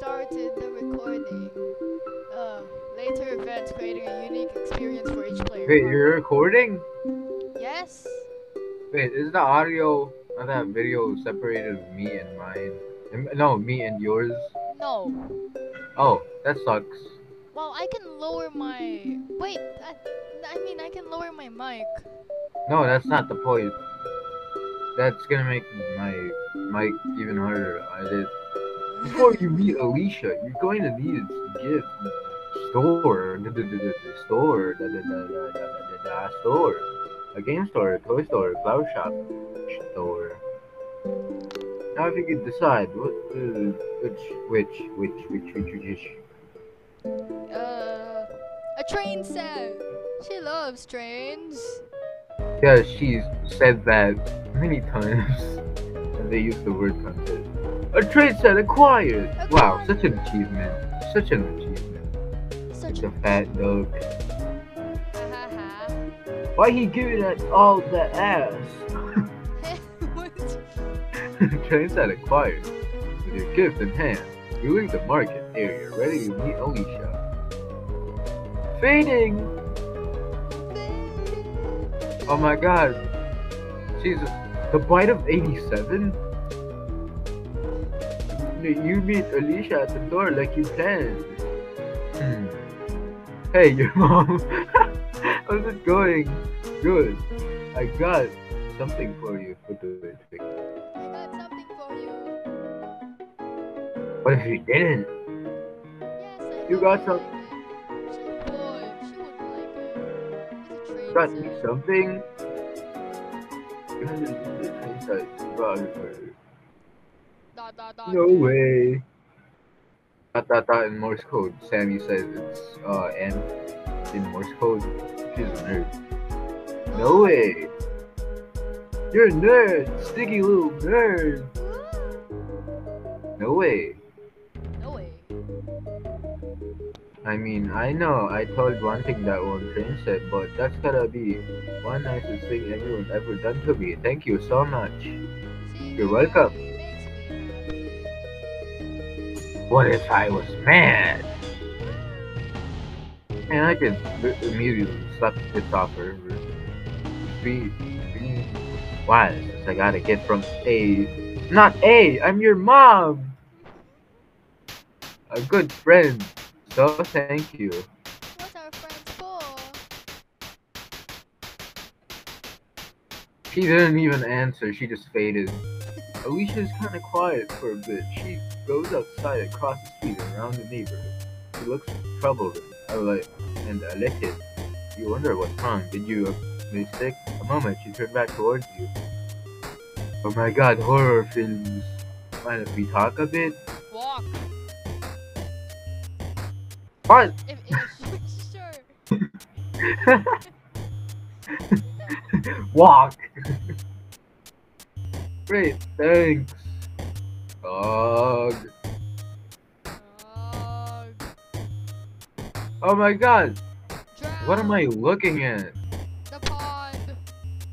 started the recording. Uh, later events creating a unique experience for each player. Wait, you're recording? Yes? Wait, is the audio of that video separated me and mine? Um, No, me and yours. No. Oh, that sucks. Well, I can lower my. Wait, I, I mean, I can lower my mic. No, that's not the point. That's gonna make my mic even harder. I did. Before you meet Alicia, you're going to need to get store, the store, store, a game store, a toy store, a flower shop store. Now, if you could decide what, uh, which, which, which, which, which, which, which, Uh, a train set. She loves trains. yeah, she's said that many times, they use the word content. A trade set acquired. Wow, such an achievement. Such an achievement. Such The a. fat dog. Why he giving us all the ass? Train set acquired. With your gift in hand, you leave the market area ready to meet Alicia. Fading! Oh my god. She's the bite of 87? You meet Alicia at the door like you planned. Hmm. Hey, your mom. How's it going? Good. I got something for you for the week. I got something for you. What if you didn't? Yes, I You got I some- like it. She would. She would like it. It's train Got me something? No way. Dot dot dot in Morse code. Sammy says it's uh N in Morse code. She's a nerd. No way. You're a nerd, sticky little nerd. No way. No way. I mean, I know I told one thing that one train said, but that's gotta be one nicest thing anyone's ever done to me. Thank you so much. You're welcome. What if I was mad? And I could immediately slap the tits off her. Be, be wise. I gotta get from A. Not A, I'm your mom! A good friend. So thank you. What's our friends for? She didn't even answer, she just faded. Alicia's kinda quiet for a bit. She goes outside across the street around the neighborhood. She looks troubled and elected. You wonder what's wrong. Did you mistake? A moment, she turned back towards you. Oh my god, horror films. Mind if we talk a bit? Walk. What? If, if, sure. Walk! Great, thanks. Dog. Dog. Oh my god, Drown. what am I looking at? The pond.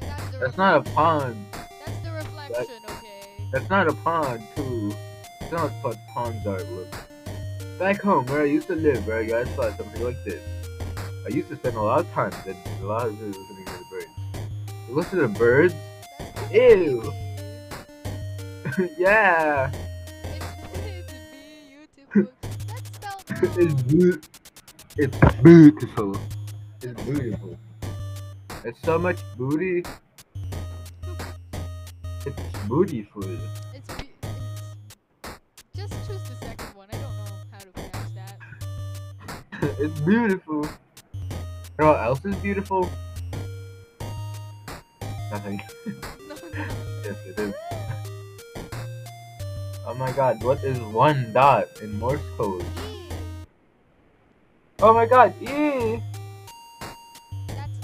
That's the That's not a pond. That's the reflection, okay? That's not a pond, too. It's not what ponds are, look. Back home, where I used to live, where I guys saw something like this. I used to spend a lot of time, a lot of listening to the birds. You listen to the birds? Ew. yeah! It's beautiful. It's, beautiful. It's beautiful. It's so much booty. It's beautiful. It's, be- it's just choose the second one. I don't know how to pronounce that. it's beautiful. You know what else is beautiful? Nothing. No, no. Yes, it is. Oh my god, what is one dot in Morse code? Oh my god, E! That's.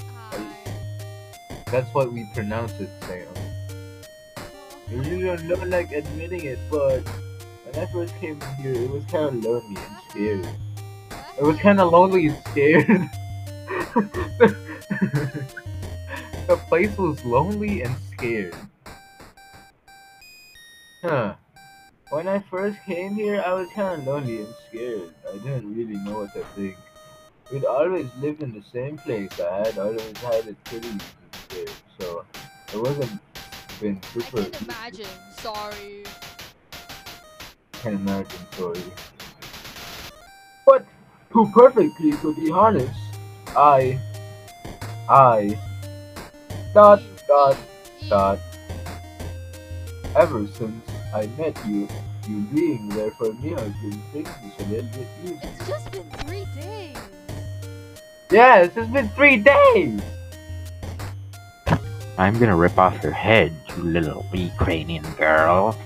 That's what we pronounce it, Sam. You don't look like admitting it, but when I first came here, it was kind of lonely and scared. It was kind of lonely and scared. the place was lonely and scared. Huh. When I first came here, I was kind of lonely and scared. I didn't really know what to think. We'd always lived in the same place. I had always had it pretty easy so it wasn't been super. I can imagine. Sorry. Can imagine, sorry. But to perfectly to be honest, I, I, dot dot dot. Ever since I met you, you being there for me has been things a little bit easier. It's just been three days. Yes, it's been three days. I'm gonna rip off your head, you little Ukrainian girl.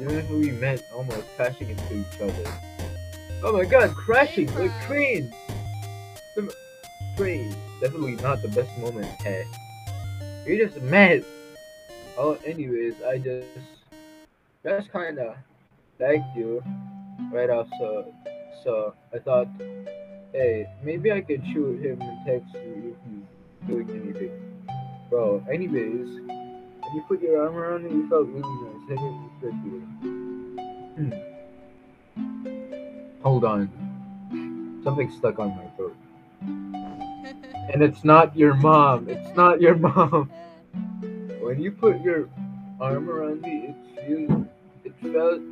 Even if we met almost crashing into each other. Oh my god, crashing like Crash. trains! The train. Definitely not the best moment, eh? hey. We just met. Oh, anyways, I just just kinda liked you right off, so so I thought, hey, maybe I could shoot him and text you if he's doing anything. Bro, anyways, when you put your arm around me, you felt really nice. I didn't expect you. Hmm. Hold on. Something stuck on my throat. And it's not your mom. It's not your mom. When you put your arm around me, it feels. It felt.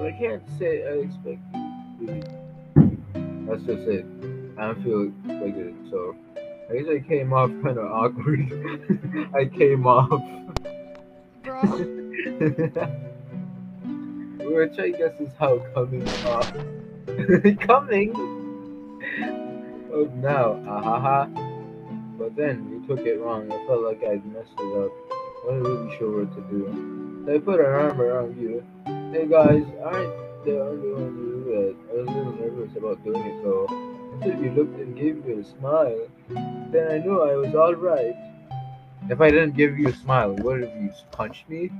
I can't say I expect you. That's just it. I don't feel like it, so. I guess I came off kind of awkward. I came off. Bro. Which I guess is how coming off. coming! Oh, now, ahaha. But then you took it wrong. I felt like I'd messed it up. I wasn't really sure what to do. I put an arm around you. Hey guys, aren't the only one who that. I was a little nervous about doing it though. Until you looked and gave me a smile. Then I knew I was alright. If I didn't give you a smile, what if you punched me?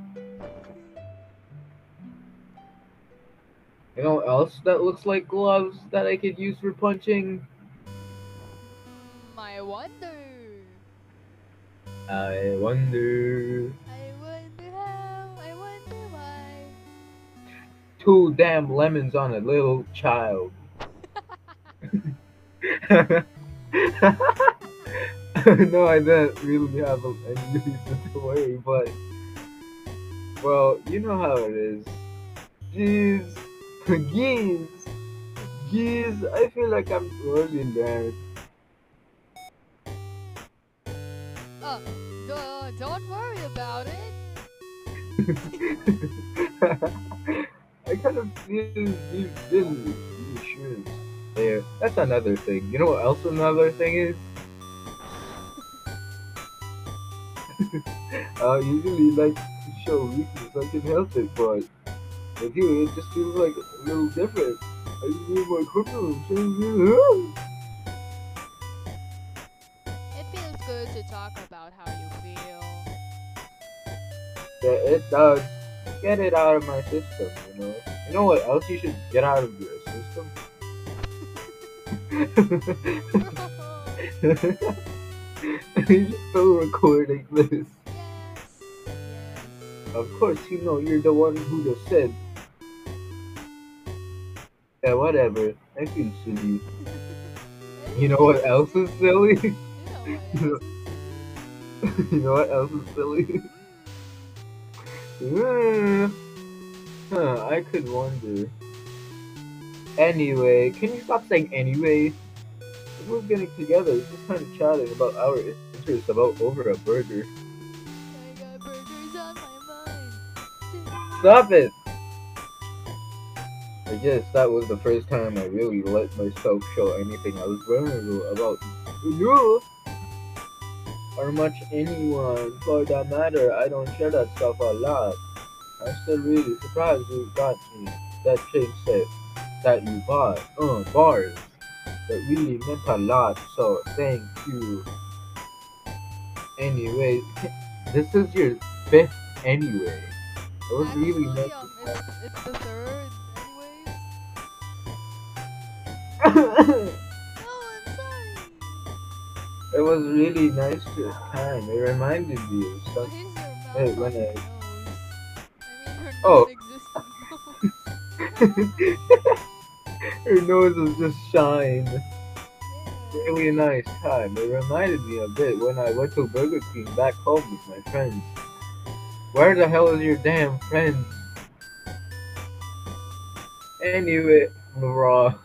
You know else that looks like gloves that I could use for punching? I wonder. I wonder. I wonder how. I wonder why. Two damn lemons on a little child. no, I don't really have a- any reason to worry, but well, you know how it is. Jeez, Geez. Geez, I feel like I'm really learned. Uh, duh, don't worry about it. I kind of feel these these reassurance there. That's another thing. You know what else another thing is? I uh, usually like to show weakness. I can help it, but with you, it just feels like a little different. I just need my confidence. Talk about how you feel. Yeah, it does. Get it out of my system, you know. You know what else you should get out of your system? You're still recording this. Of course, you know you're the one who just said. Yeah, whatever. I feel silly. You know what else is silly? You know what else? is silly? Hmm. huh, I could wonder. Anyway, can you stop saying anyway? We're getting together, just kind of chatting about our interests about over a burger. Stop it! I guess that was the first time I really let myself show anything I was vulnerable about you or much anyone for that matter. I don't share that stuff a lot. I'm still really surprised you got me that chain set that you bought. Uh, bars. That really meant a lot, so thank you. Anyway, this is your fifth anyway. It was really to it's, it's the third, was really nice to time. It reminded me of something. Hey, when I- Oh. Her nose was just shine. Really nice time. It reminded me a bit when I went to Burger King back home with my friends. Where the hell is your damn friends? Anyway, raw.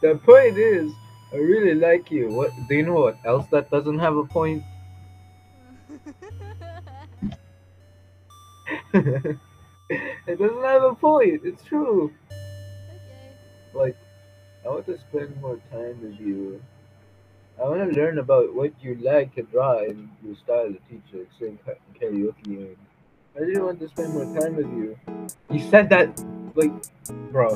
The point is, I really like you. What do you know what else that doesn't have a point? it doesn't have a point. It's true. okay. Like, I want to spend more time with you. I want to learn about what you like to draw and your style of teacher, sing karaoke. And I really want to spend more time with you. You said that, like, bro.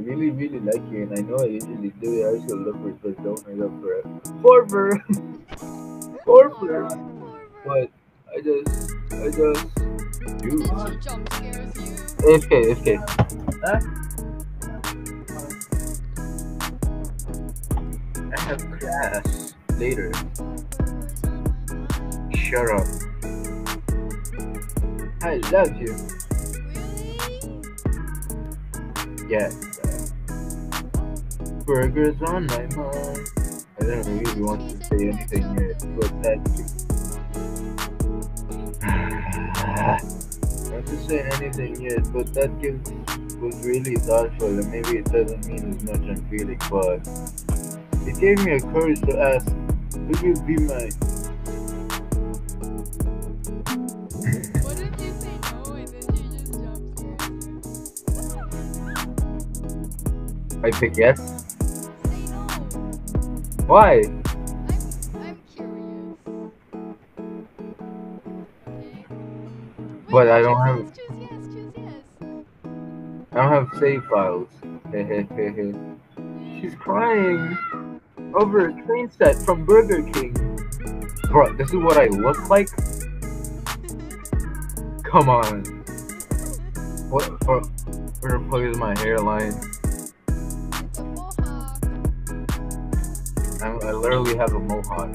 I really, really like you, and I know I usually do. it. I also look for it, but don't hang up for it. Forver! Forver! But I just, I just, you. Then she jump you. Okay, okay. Huh? I have class later. Shut up. I love you. Really? Yeah. Burgers on my mind. I don't really want to say anything yet, but that's. I don't want to say anything yet, but that gift was really thoughtful, and maybe it doesn't mean as much I'm feeling, but it gave me a courage to ask, "Would you be my?" What if you Why? I'm I'm curious. Okay. But I don't have- yes, Choose yes. Choose yes. I don't have save files. Hehehehe. She's crying over a train set from Burger King. Bro, this is what I look like? Come on. What for? Where the fuck is my hairline? Literally have a mohawk.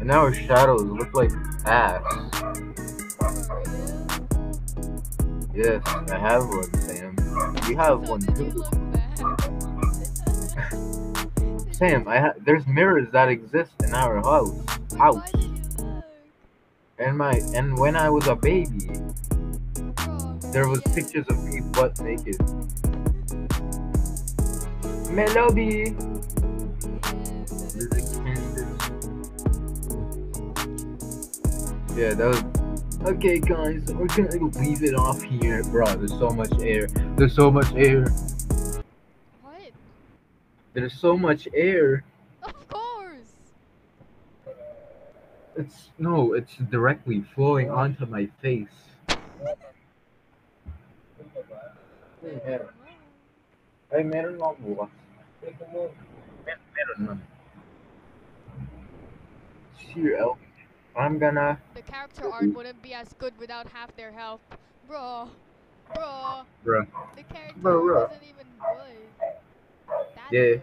And now her shadows look like ass. Yes, I have one, Sam. You have one too. Sam, I ha- there's mirrors that exist in our house. House. And my and when I was a baby, there was pictures of me butt naked. Melody. Yeah, that was. Okay, guys, we're gonna leave it off here, bro. There's so much air. There's so much air. What? There's so much air. Of course. It's no, it's directly flowing onto my face. Ay, meron lang bukas. Mer- Meron lang. Here, El. I'm gonna. The character art wouldn't be as good without half their health. Bro. Bro. Bro. The character Bro, bro. art wasn't even good. That Yeah. good.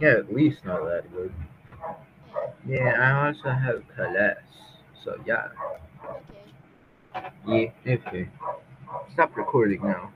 Yeah, at least not that good. Yeah. Yeah, I also have class. So yeah. Okay. Yeah, okay. Stop recording now.